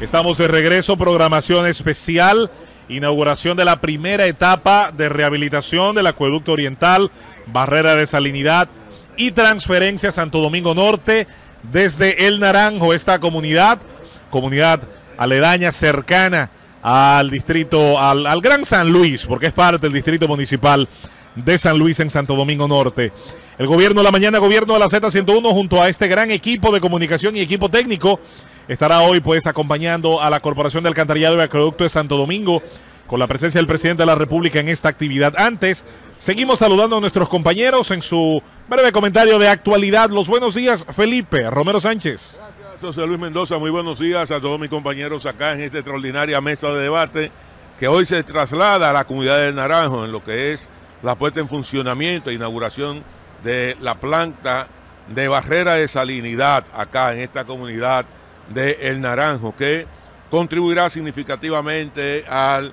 Estamos de regreso, programación especial, inauguración de la primera etapa de rehabilitación del acueducto oriental, barrera de salinidad y transferencia a Santo Domingo Norte desde El Naranjo, esta comunidad, comunidad aledaña cercana al distrito, al, al Gran San Luis, porque es parte del distrito municipal de San Luis en Santo Domingo Norte. El gobierno de la mañana, gobierno de la Z101, junto a este gran equipo de comunicación y equipo técnico, estará hoy pues acompañando a la Corporación de Alcantarillado y Acueducto de Santo Domingo con la presencia del presidente de la República en esta actividad. Antes, seguimos saludando a nuestros compañeros en su breve comentario de actualidad. Los buenos días, Felipe Romero Sánchez. Gracias, José Luis Mendoza. Muy buenos días a todos mis compañeros acá en esta extraordinaria mesa de debate que hoy se traslada a la comunidad del Naranjo en lo que es la puesta en funcionamiento e inauguración de la planta de barrera de salinidad acá en esta comunidad de El Naranjo, que contribuirá significativamente al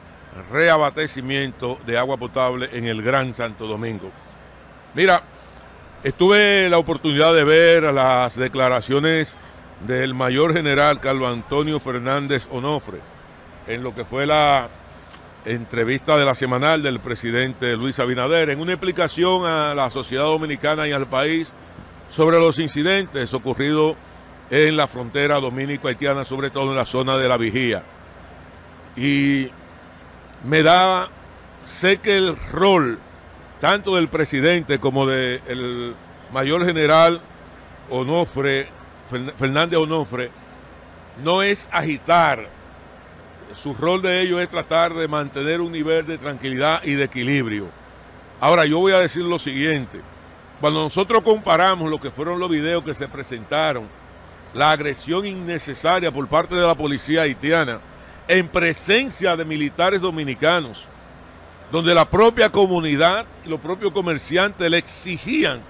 reabastecimiento de agua potable en el Gran Santo Domingo. Mira, estuve la oportunidad de ver las declaraciones del mayor general Carlos Antonio Fernández Onofre en lo que fue la entrevista de la semanal del presidente Luis Abinader en una explicación a la sociedad dominicana y al país sobre los incidentes ocurridos en la frontera dominico-haitiana, sobre todo en la zona de la vigía. Y me da, sé que el rol tanto del presidente como del mayor general Onofre, Fernández Onofre, no es agitar. Su rol de ellos es tratar de mantener un nivel de tranquilidad y de equilibrio. Ahora, yo voy a decir lo siguiente. Cuando nosotros comparamos lo que fueron los videos que se presentaron la agresión innecesaria por parte de la policía haitiana en presencia de militares dominicanos, donde la propia comunidad y los propios comerciantes le exigían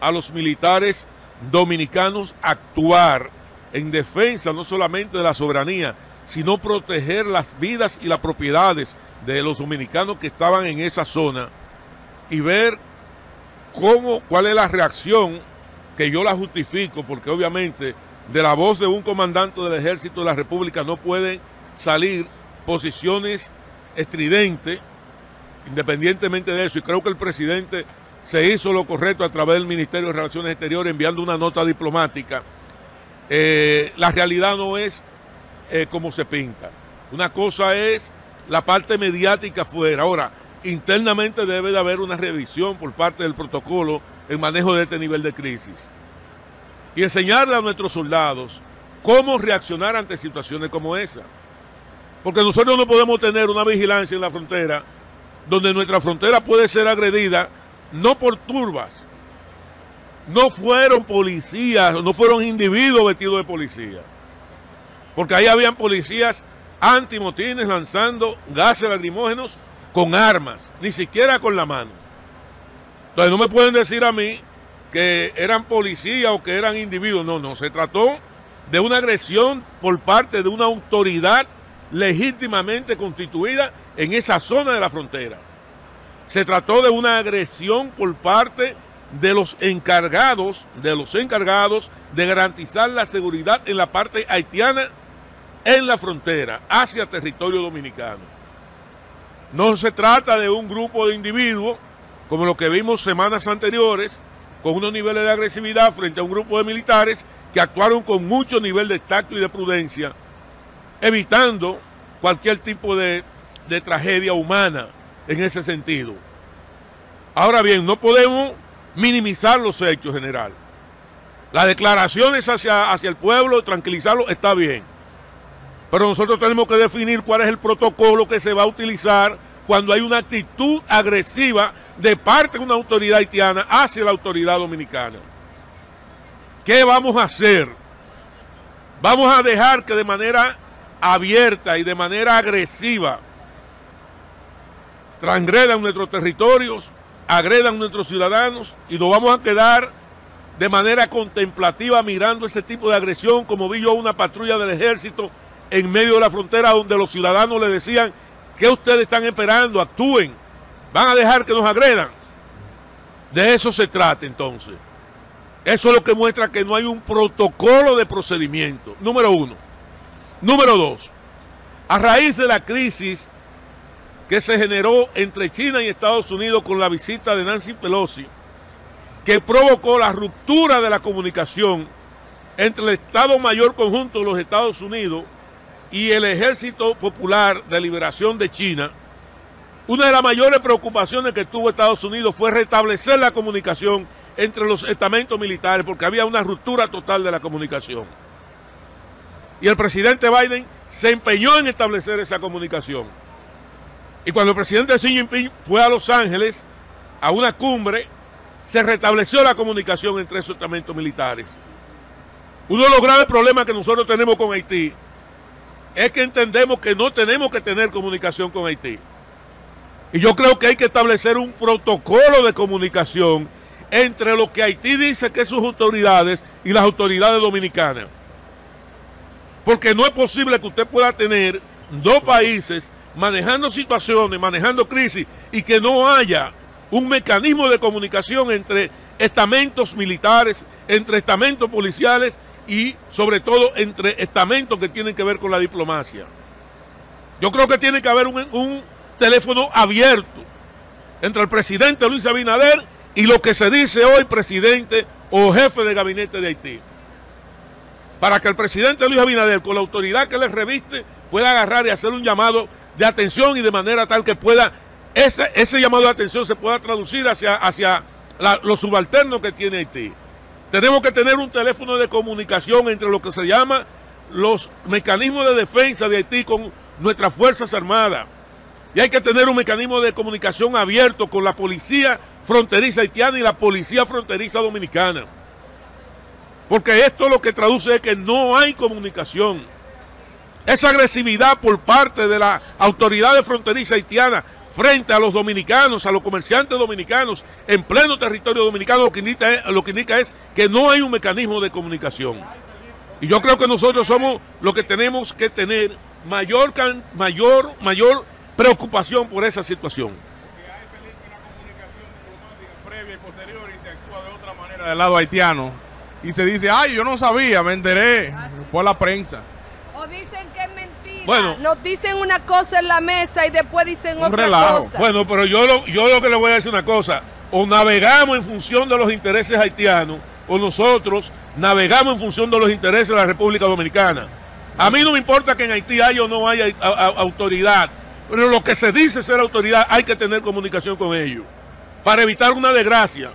a los militares dominicanos actuar en defensa no solamente de la soberanía, sino proteger las vidas y las propiedades de los dominicanos que estaban en esa zona y ver cómo, cuál es la reacción que yo la justifico, porque obviamente de la voz de un comandante del ejército de la República no pueden salir posiciones estridentes, independientemente de eso. Y creo que el presidente se hizo lo correcto a través del Ministerio de Relaciones Exteriores enviando una nota diplomática. Eh, la realidad no es eh, como se pinta. Una cosa es la parte mediática fuera. Ahora, internamente debe de haber una revisión por parte del protocolo en manejo de este nivel de crisis y enseñarle a nuestros soldados cómo reaccionar ante situaciones como esa. Porque nosotros no podemos tener una vigilancia en la frontera donde nuestra frontera puede ser agredida no por turbas, no fueron policías, no fueron individuos vestidos de policía. Porque ahí habían policías antimotines lanzando gases lacrimógenos con armas, ni siquiera con la mano. Entonces no me pueden decir a mí que eran policías o que eran individuos. No, no, se trató de una agresión por parte de una autoridad legítimamente constituida en esa zona de la frontera. Se trató de una agresión por parte de los encargados, de los encargados de garantizar la seguridad en la parte haitiana en la frontera hacia territorio dominicano. No se trata de un grupo de individuos como lo que vimos semanas anteriores, con unos niveles de agresividad frente a un grupo de militares que actuaron con mucho nivel de tacto y de prudencia, evitando cualquier tipo de, de tragedia humana en ese sentido. Ahora bien, no podemos minimizar los hechos, general. Las declaraciones hacia, hacia el pueblo, tranquilizarlo, está bien. Pero nosotros tenemos que definir cuál es el protocolo que se va a utilizar cuando hay una actitud agresiva de parte de una autoridad haitiana hacia la autoridad dominicana. ¿Qué vamos a hacer? Vamos a dejar que de manera abierta y de manera agresiva transgredan nuestros territorios, agredan nuestros ciudadanos y nos vamos a quedar de manera contemplativa mirando ese tipo de agresión, como vi yo una patrulla del ejército en medio de la frontera donde los ciudadanos le decían, ¿qué ustedes están esperando? Actúen. ¿Van a dejar que nos agredan? De eso se trata entonces. Eso es lo que muestra que no hay un protocolo de procedimiento. Número uno. Número dos, a raíz de la crisis que se generó entre China y Estados Unidos con la visita de Nancy Pelosi, que provocó la ruptura de la comunicación entre el Estado Mayor Conjunto de los Estados Unidos y el Ejército Popular de Liberación de China, una de las mayores preocupaciones que tuvo Estados Unidos fue restablecer la comunicación entre los estamentos militares porque había una ruptura total de la comunicación. Y el presidente Biden se empeñó en establecer esa comunicación. Y cuando el presidente Xi Jinping fue a Los Ángeles a una cumbre, se restableció la comunicación entre esos estamentos militares. Uno de los graves problemas que nosotros tenemos con Haití es que entendemos que no tenemos que tener comunicación con Haití. Y yo creo que hay que establecer un protocolo de comunicación entre lo que Haití dice que sus autoridades y las autoridades dominicanas. Porque no es posible que usted pueda tener dos países manejando situaciones, manejando crisis y que no haya un mecanismo de comunicación entre estamentos militares, entre estamentos policiales y sobre todo entre estamentos que tienen que ver con la diplomacia. Yo creo que tiene que haber un, teléfono abierto entre el presidente Luis Abinader y lo que se dice hoy presidente o jefe de gabinete de Haití. Para que el presidente Luis Abinader, con la autoridad que le reviste, pueda agarrar y hacer un llamado de atención y de manera tal que pueda, ese, ese llamado de atención se pueda traducir hacia, hacia los subalternos que tiene Haití. Tenemos que tener un teléfono de comunicación entre lo que se llama los mecanismos de defensa de Haití con nuestras Fuerzas Armadas. Y hay que tener un mecanismo de comunicación abierto con la policía fronteriza haitiana y la policía fronteriza dominicana. Porque esto lo que traduce es que no hay comunicación. Esa agresividad por parte de la autoridad de fronteriza haitiana frente a los dominicanos, a los comerciantes dominicanos en pleno territorio dominicano, lo que indica es, que no hay un mecanismo de comunicación. Y yo creo que nosotros somos los que tenemos que tener mayor, mayor, mayor preocupación por esa situación. previa y posterior y se actúa de otra manera del lado haitiano. Y se dice, ay, yo no sabía, me enteré por la prensa. O que es. Bueno. Nos dicen una cosa en la mesa y después dicen otra cosa. Bueno, pero yo lo, yo lo que le voy a decir una cosa. O navegamos en función de los intereses haitianos, o nosotros navegamos en función de los intereses de la República Dominicana. A mí no me importa que en Haití haya o no haya autoridad, pero lo que se dice ser autoridad hay que tener comunicación con ellos para evitar una desgracia.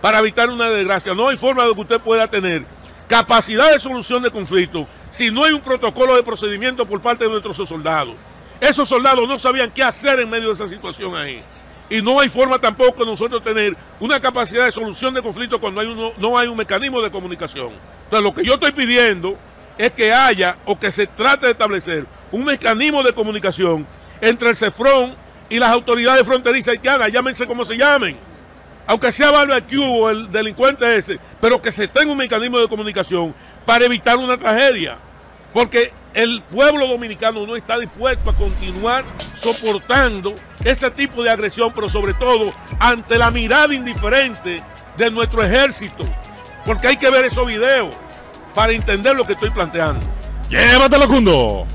Para evitar una desgracia. No hay forma de que usted pueda tener capacidad de solución de conflictos si no hay un protocolo de procedimiento por parte de nuestros soldados. Esos soldados no sabían qué hacer en medio de esa situación ahí. Y no hay forma tampoco de nosotros tener una capacidad de solución de conflictos cuando hay no hay un mecanismo de comunicación. Entonces lo que yo estoy pidiendo es que haya o que se trate de establecer un mecanismo de comunicación entre el CEFRON y las autoridades fronterizas haitianas, llámense como se llamen. Aunque sea barbecue o el delincuente ese, pero que se tenga un mecanismo de comunicación para evitar una tragedia. Porque el pueblo dominicano no está dispuesto a continuar soportando ese tipo de agresión, pero sobre todo ante la mirada indiferente de nuestro ejército. Porque hay que ver esos videos para entender lo que estoy planteando. Llévatelo, Cundo.